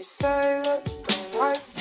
You say that you don't like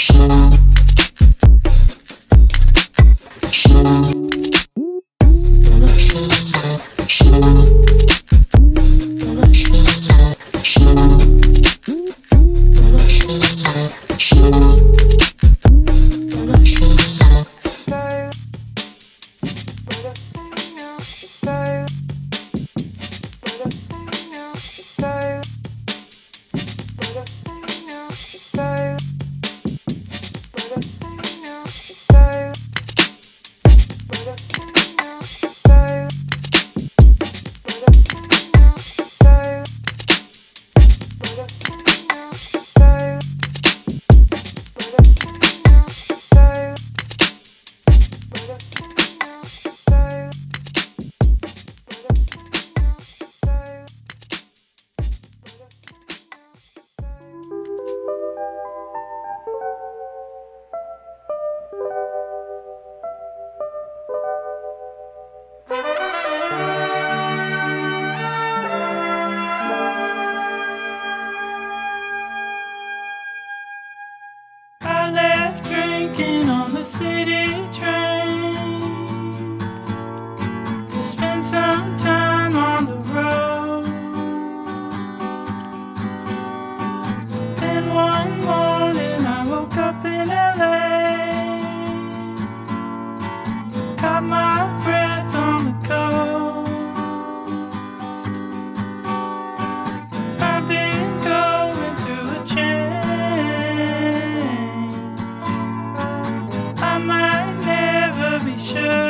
Show. City. future.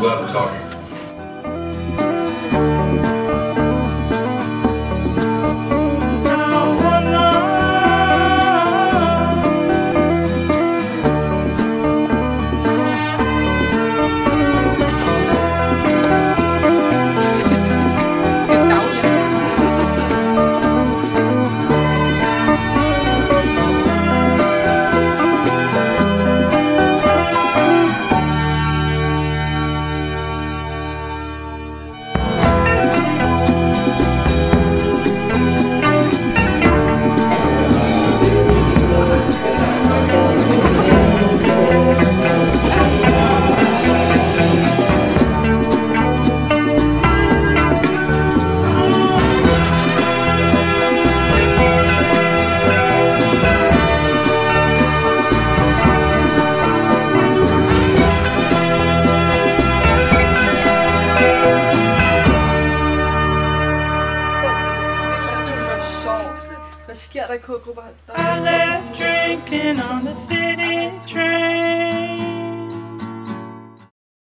love talking. Der i? I left drinking on the city train.